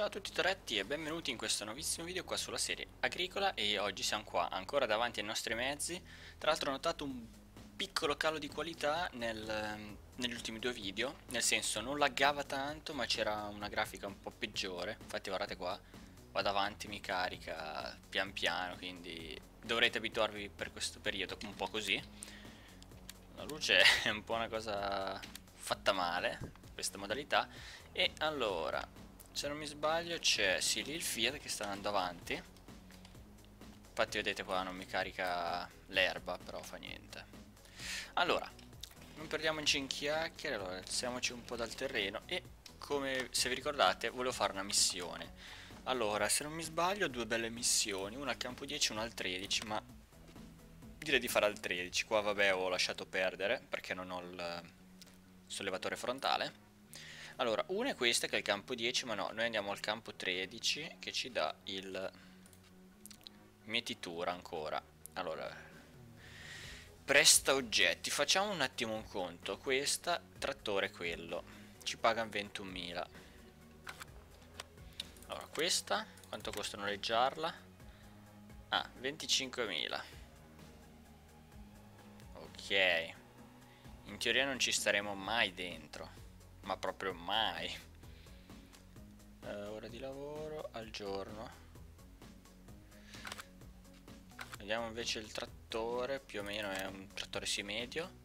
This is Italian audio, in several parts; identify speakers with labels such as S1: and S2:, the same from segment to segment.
S1: Ciao a tutti Toretti e benvenuti in questo nuovissimo video qua sulla serie agricola e oggi siamo qua ancora davanti ai nostri mezzi. Tra l'altro ho notato un piccolo calo di qualità nel, negli ultimi due video nel senso non laggava tanto ma c'era una grafica un po' peggiore. Infatti guardate qua vado avanti mi carica pian piano quindi dovrete abituarvi per questo periodo un po' così. La luce è un po' una cosa fatta male questa modalità. E allora se non mi sbaglio c'è sì lì il Fiat che sta andando avanti. Infatti vedete qua non mi carica l'erba però fa niente. Allora non perdiamoci in chiacchiere allora alziamoci un po' dal terreno e come se vi ricordate volevo fare una missione. Allora se non mi sbaglio due belle missioni una al campo 10 e una al 13 ma direi di fare al 13 qua vabbè ho lasciato perdere perché non ho il sollevatore frontale allora, una è questa che è il campo 10, ma no, noi andiamo al campo 13 che ci dà il mietitura ancora. Allora, presta oggetti, facciamo un attimo un conto. Questa, trattore quello, ci pagano 21.000. Allora, questa, quanto costa noleggiarla? Ah, 25.000. Ok. In teoria non ci staremo mai dentro ma proprio mai. Uh, ora di lavoro al giorno. Vediamo invece il trattore più o meno è un trattore sì medio.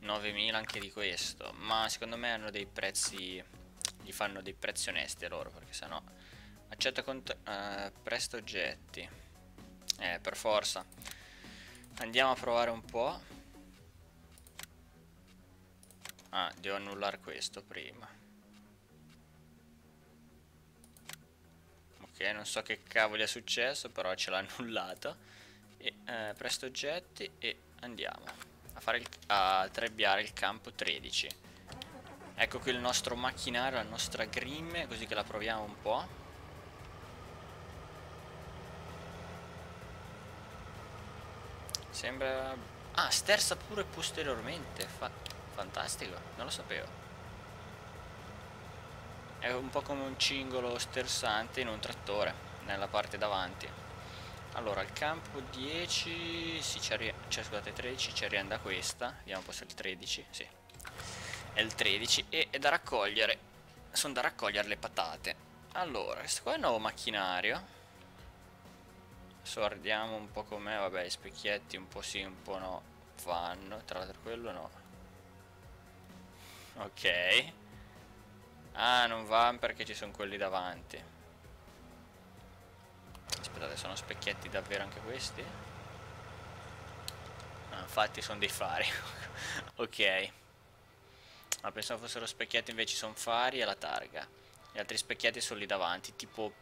S1: 9000 anche di questo ma secondo me hanno dei prezzi gli fanno dei prezzi onesti loro perché sennò accetta uh, presta oggetti eh per forza. Andiamo a provare un po' Ah, devo annullare questo prima. Ok, non so che cavolo è successo, però ce l'ha annullato. E eh, presto oggetti e andiamo a, fare il, a trebbiare il campo 13. Ecco qui il nostro macchinario, la nostra grimme, così che la proviamo un po'. Sembra... Ah, sterza pure posteriormente. Fa... Fantastico, non lo sapevo. È un po' come un cingolo stersante in un trattore, nella parte davanti. Allora, il campo 10, sì, cioè scusate, 13 ci arriva da questa, vediamo un po' se è il 13, sì. È il 13 e è da raccogliere, sono da raccogliere le patate. Allora, questo qua è il nuovo macchinario. Sordiamo un po' com'è, vabbè, i specchietti un po' sì, un po' no, vanno, tra l'altro quello no. Ok. Ah, non va perché ci sono quelli davanti. Aspettate, sono specchietti davvero anche questi? Ah, infatti sono dei fari. ok. Ma pensavo fossero specchietti invece sono fari e la targa. Gli altri specchietti sono lì davanti, tipo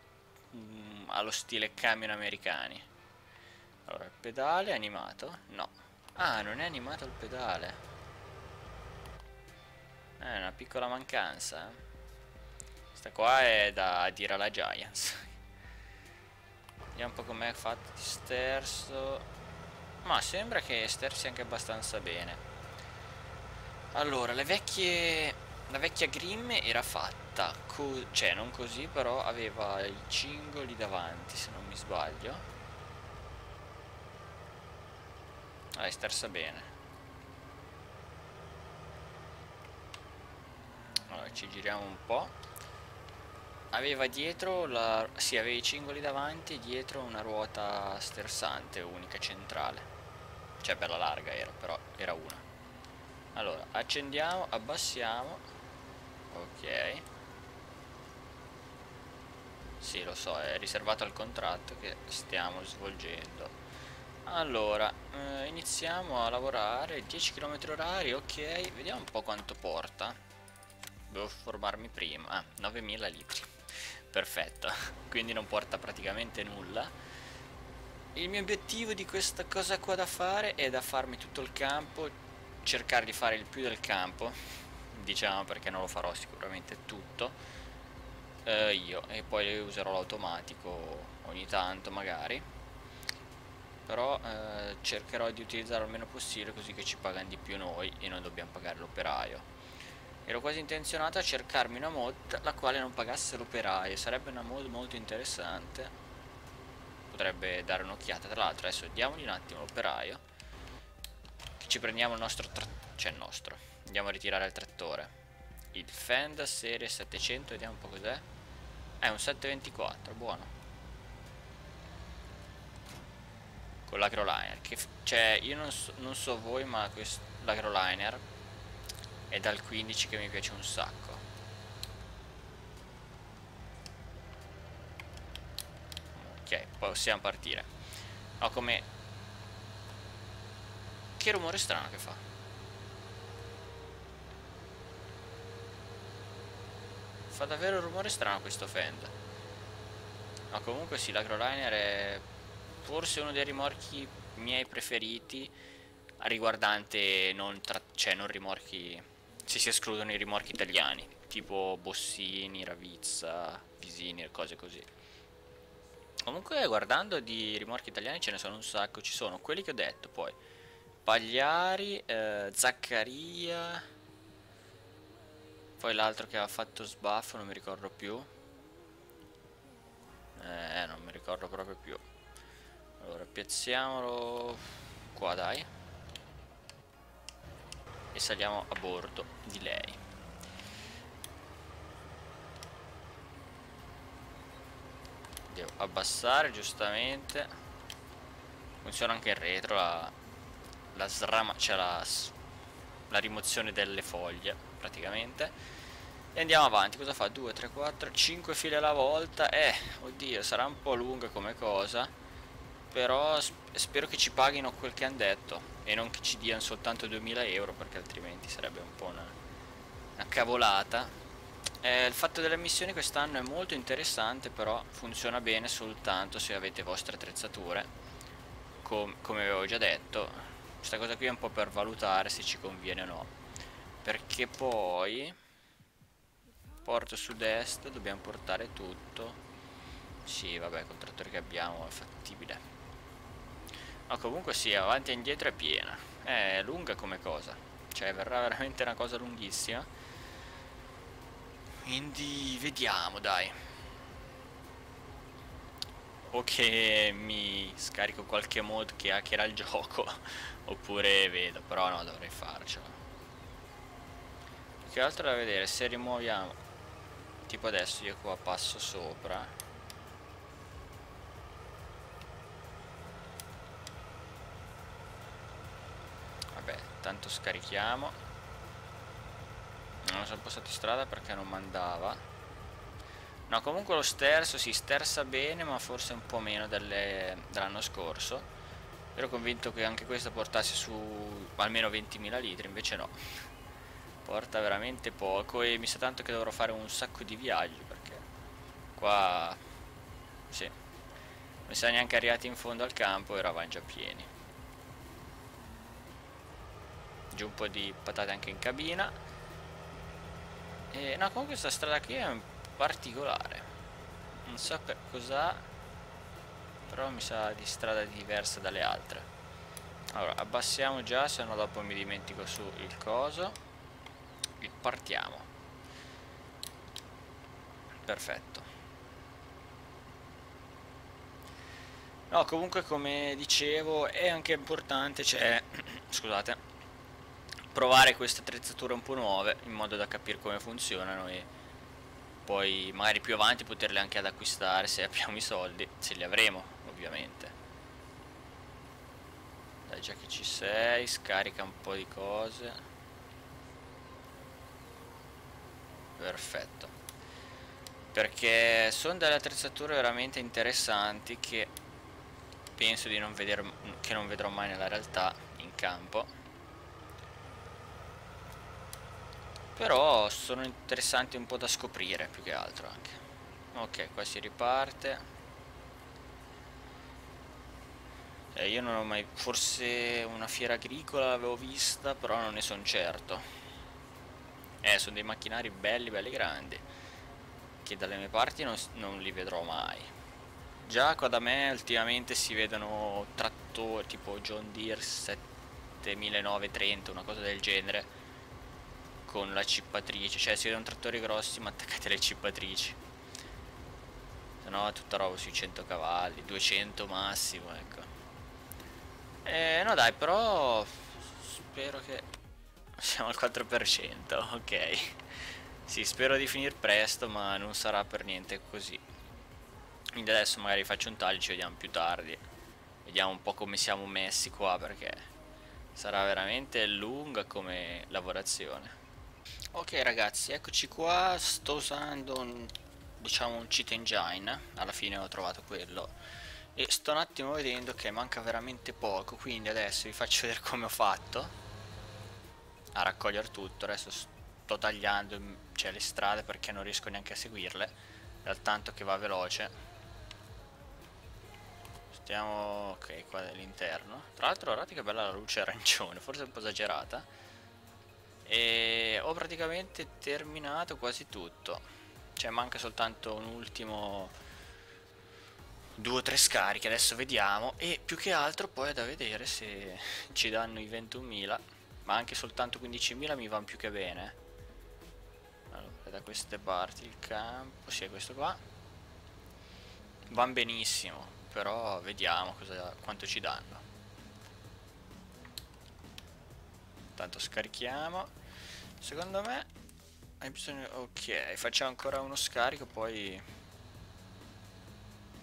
S1: mm, allo stile camion americani. Allora, il pedale è animato? No. Ah, non è animato il pedale. È una piccola mancanza. Eh. Questa qua è da dire alla Giants. Vediamo un po' com'è fatto sterzo. Ma sembra che sterzi anche abbastanza bene. Allora, le vecchie... La vecchia Grimm era fatta, cioè non così, però aveva i cingoli davanti, se non mi sbaglio. Ah, sterza bene. allora ci giriamo un po' aveva dietro la... sì, aveva i cingoli davanti e dietro una ruota stersante unica centrale. Cioè bella larga era però era una. Allora accendiamo abbassiamo. Ok. Sì lo so è riservato al contratto che stiamo svolgendo. Allora eh, iniziamo a lavorare. 10 km orari ok. Vediamo un po' quanto porta Devo formarmi prima. Ah, 9000 litri. Perfetto. Quindi non porta praticamente nulla. Il mio obiettivo di questa cosa qua da fare è da farmi tutto il campo, cercare di fare il più del campo, diciamo perché non lo farò sicuramente tutto, eh, io, e poi userò l'automatico ogni tanto magari, però eh, cercherò di utilizzare il meno possibile così che ci pagano di più noi e non dobbiamo pagare l'operaio. Ero quasi intenzionato a cercarmi una mod la quale non pagasse l'operaio. Sarebbe una mod molto interessante. Potrebbe dare un'occhiata. Tra l'altro adesso diamogli un attimo l'operaio. Che ci prendiamo il nostro... Cioè il nostro. Andiamo a ritirare il trattore. Il Fend serie 700. Vediamo un po' cos'è. È un 724. Buono. Con l'agroliner. Cioè io non so, non so voi ma l'agroliner è dal 15 che mi piace un sacco. Ok possiamo partire. Ho come che rumore strano che fa. Fa davvero un rumore strano questo Fend. Ma comunque sì l'agroliner è forse uno dei rimorchi miei preferiti riguardante non, cioè non rimorchi se si escludono i rimorchi italiani, tipo Bossini, Ravizza, Visini e cose così. Comunque guardando di rimorchi italiani ce ne sono un sacco, ci sono quelli che ho detto poi, Pagliari, eh, Zaccaria, poi l'altro che ha fatto sbaffo, non mi ricordo più. Eh, non mi ricordo proprio più. Allora, piazziamolo qua, dai e saliamo a bordo di lei. Devo abbassare giustamente. Funziona anche in retro la, la srama cioè la, la rimozione delle foglie praticamente. E andiamo avanti. Cosa fa? 2 3 4 5 file alla volta. Eh oddio sarà un po' lunga come cosa però spero che ci paghino quel che hanno detto e non che ci diano soltanto 2000 euro perché altrimenti sarebbe un po' una, una cavolata. Eh, il fatto delle missioni quest'anno è molto interessante però funziona bene soltanto se avete vostre attrezzature Com come avevo già detto. Questa cosa qui è un po' per valutare se ci conviene o no. Perché poi porto sud-est dobbiamo portare tutto. Sì vabbè col trattore che abbiamo è fattibile ma comunque sì, avanti e indietro è piena. È lunga come cosa. Cioè, verrà veramente una cosa lunghissima. Quindi, vediamo, dai. O che mi scarico qualche mod che hackera il gioco. Oppure vedo, però no, dovrei farcela. Più che altro da vedere se rimuoviamo. Tipo adesso io qua passo sopra. Intanto scarichiamo. Non sono passato in strada perché non mandava. No comunque lo sterzo si sterza bene ma forse un po' meno dell'anno scorso. Ero convinto che anche questo portasse su almeno 20.000 litri invece no. Porta veramente poco e mi sa tanto che dovrò fare un sacco di viaggi perché qua sì non siamo neanche arrivati in fondo al campo eravamo già pieni giù un po' di patate anche in cabina. E no comunque questa strada qui è particolare. Non so per cos'ha però mi sa di strada diversa dalle altre. Allora abbassiamo già se no dopo mi dimentico su il coso. E partiamo. Perfetto. No comunque come dicevo è anche importante cioè scusate provare queste attrezzature un po' nuove in modo da capire come funzionano e poi magari più avanti poterle anche ad acquistare se abbiamo i soldi, se li avremo ovviamente. Dai già che ci sei, scarica un po' di cose. Perfetto. Perché sono delle attrezzature veramente interessanti che penso di non vedere, che non vedrò mai nella realtà in campo Però sono interessanti un po' da scoprire più che altro anche. Ok, qua si riparte. Eh, io non ho mai... Forse una fiera agricola l'avevo vista, però non ne sono certo. Eh, sono dei macchinari belli, belli grandi. Che dalle mie parti non, non li vedrò mai. Già qua da me ultimamente si vedono trattori tipo John Deere 7930, una cosa del genere con la cippatrice, cioè si vedono trattori grossi ma attaccate le cippatrici. Se no tutta roba sui 100 cavalli, 200 massimo, ecco. Eh, no dai, però spero che siamo al 4%, ok. Sì, spero di finire presto, ma non sarà per niente così. Quindi adesso magari faccio un taglio, ci vediamo più tardi. Vediamo un po' come siamo messi qua, perché sarà veramente lunga come lavorazione. Ok ragazzi, eccoci qua, sto usando un, diciamo un cheat engine, alla fine ho trovato quello. E sto un attimo vedendo che manca veramente poco, quindi adesso vi faccio vedere come ho fatto a raccogliere tutto, adesso sto tagliando cioè, le strade perché non riesco neanche a seguirle, dal tanto che va veloce. Stiamo, ok, qua dell'interno. Tra l'altro guardate che bella la luce arancione, forse un po' esagerata e ho praticamente terminato quasi tutto. Cioè manca soltanto un ultimo due o tre scariche adesso vediamo. E più che altro poi è da vedere se ci danno i 21.000 ma anche soltanto 15.000 mi vanno più che bene. Allora, da queste parti il campo sì è questo qua. Van benissimo però vediamo cosa, quanto ci danno Tanto scarichiamo. Secondo me hai bisogno... Ok, facciamo ancora uno scarico, poi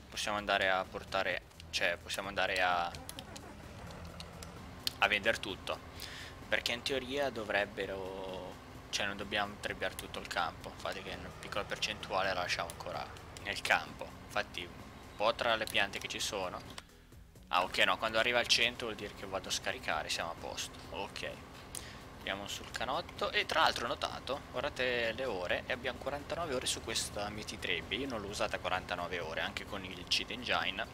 S1: possiamo andare a portare... Cioè, possiamo andare a... A vendere tutto. Perché in teoria dovrebbero... Cioè, non dobbiamo trebbiare tutto il campo. Infatti che una piccola percentuale la lasciamo ancora nel campo. Infatti, un po' tra le piante che ci sono. Ah, ok, no, quando arriva al 100 vuol dire che vado a scaricare, siamo a posto. Ok. Andiamo sul canotto. E tra l'altro ho notato, guardate le ore e abbiamo 49 ore su questa Miti Trebbi, io non l'ho usata 49 ore anche con il cheat engine.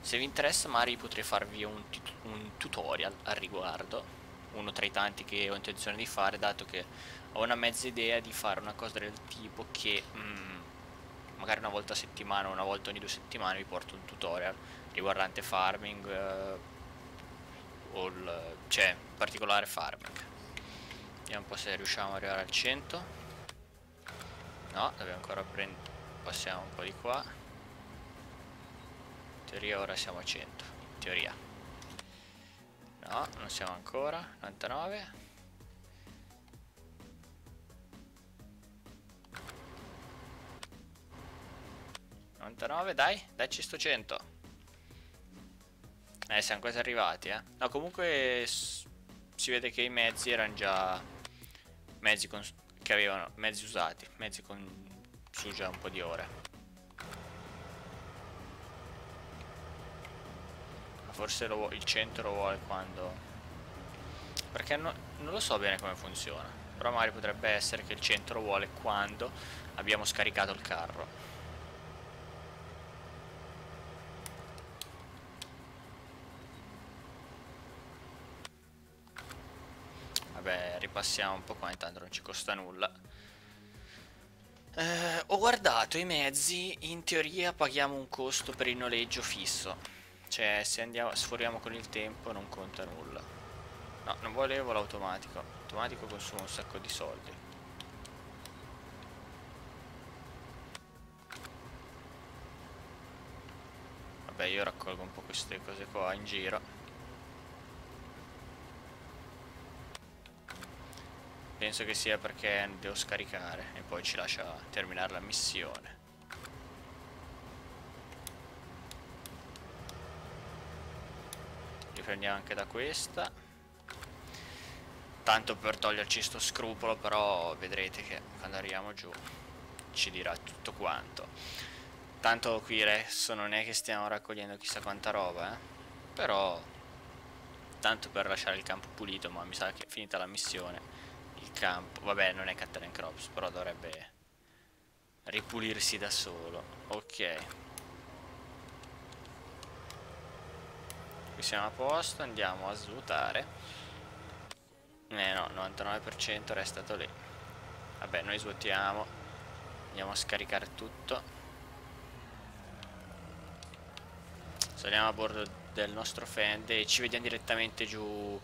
S1: Se vi interessa magari potrei farvi un, un tutorial al riguardo, uno tra i tanti che ho intenzione di fare dato che ho una mezza idea di fare una cosa del tipo che mm, magari una volta a settimana o una volta ogni due settimane vi porto un tutorial riguardante farming eh, cioè particolare farming Vediamo un po' se riusciamo ad arrivare al 100 No, dobbiamo ancora prendere Passiamo un po' di qua. In teoria ora siamo a 100 In teoria. No, non siamo ancora 99 99, dai, dacci sto 100 Eh, siamo quasi arrivati, eh. No, comunque si vede che i mezzi erano già mezzi che avevano mezzi usati, mezzi con su già un po' di ore. Forse lo, il centro lo vuole quando... Perché no, non lo so bene come funziona. Però magari potrebbe essere che il centro vuole quando abbiamo scaricato il carro. Vabbè ripassiamo un po' qua intanto non ci costa nulla. Eh, ho guardato i mezzi in teoria paghiamo un costo per il noleggio fisso. Cioè se andiamo sforiamo con il tempo non conta nulla. No non volevo l'automatico. L'automatico consuma un sacco di soldi. Vabbè io raccolgo un po' queste cose qua in giro Penso che sia perché devo scaricare e poi ci lascia terminare la missione. Riprendiamo anche da questa. Tanto per toglierci sto scrupolo, però vedrete che quando arriviamo giù ci dirà tutto quanto. Tanto qui adesso non è che stiamo raccogliendo chissà quanta roba, eh. Però, tanto per lasciare il campo pulito, ma mi sa che è finita la missione campo. Vabbè, non è Cutter and Crops, però dovrebbe ripulirsi da solo. Ok. Qui siamo a posto, andiamo a svuotare. Eh no, 99% è stato lì. Vabbè, noi svuotiamo. Andiamo a scaricare tutto. Saliamo a bordo del nostro Fende e ci vediamo direttamente giù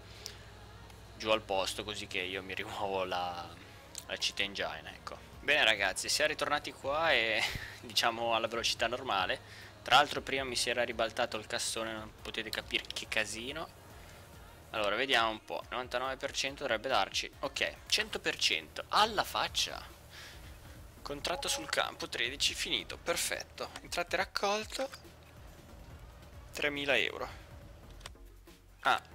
S1: giù al posto così che io mi rimuovo la, la città engine, ecco. Bene ragazzi, siamo ritornati qua e diciamo alla velocità normale. Tra l'altro prima mi si era ribaltato il cassone, non potete capire che casino. Allora, vediamo un po'. 99% dovrebbe darci. Ok, 100%. Alla faccia. Contratto sul campo, 13, finito. Perfetto. Entrate raccolto. 3.000 euro. Ah.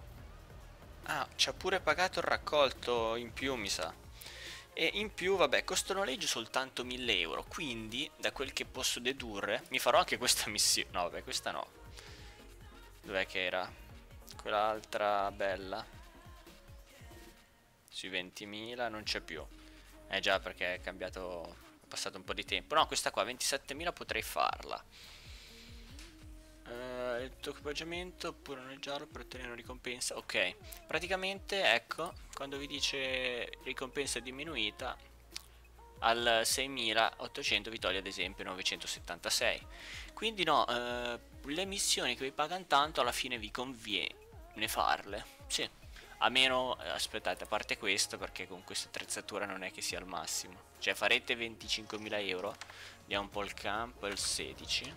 S1: Ah, ci ha pure pagato il raccolto in più, mi sa. E in più, vabbè, costo noleggio soltanto 1.000 euro. Quindi, da quel che posso dedurre, mi farò anche questa missione. No, vabbè, questa no. Dov'è che era? Quell'altra bella. Sui 20.000 non c'è più. Eh già perché è cambiato, è passato un po' di tempo. No, questa qua 27.000 potrei farla. Uh, il tuo equipaggiamento oppure noleggiarlo per ottenere una ricompensa. Ok, praticamente ecco, quando vi dice ricompensa diminuita, al 6800 vi toglie ad esempio 976 quindi no eh, le missioni che vi pagano tanto alla fine vi conviene farle sì. A meno eh, aspettate a parte questo perché con questa attrezzatura non è che sia al massimo. Cioè farete 25.000 euro vediamo un po' il campo il 16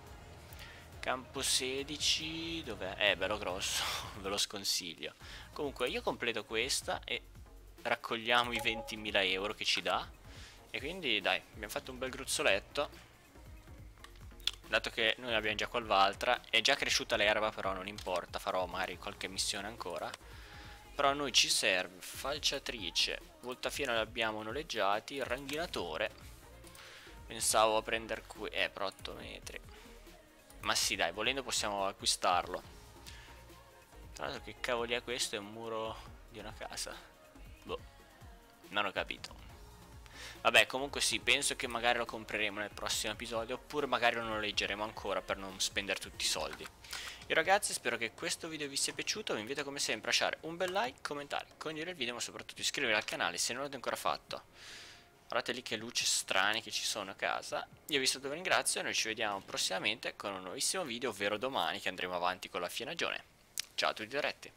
S1: campo 16 dov'è? è? Bello grosso ve lo sconsiglio. Comunque io completo questa e raccogliamo i 20.000 euro che ci dà. E quindi dai, abbiamo fatto un bel gruzzoletto. Dato che noi abbiamo già qua il Valtra È già cresciuta l'erba però non importa Farò magari qualche missione ancora. Però a noi ci serve falciatrice Voltafieno l'abbiamo noleggiati ranghinatore. Pensavo a prendere qui Eh però 8 metri Ma sì dai volendo possiamo acquistarlo. Tra l'altro che cavoli è questo? È un muro di una casa. Boh Non ho capito. Vabbè comunque sì penso che magari lo compreremo nel prossimo episodio Oppure magari lo noleggeremo ancora per non spendere tutti i soldi. Io ragazzi spero che questo video vi sia piaciuto Vi invito come sempre a lasciare un bel like, commentare, condividere il video Ma soprattutto iscrivervi al canale se non l'avete ancora fatto Guardate lì che luci strane che ci sono a casa. Io vi saluto e ringrazio noi ci vediamo prossimamente con un nuovissimo video Ovvero domani che andremo avanti con la fienagione Ciao a tutti diretti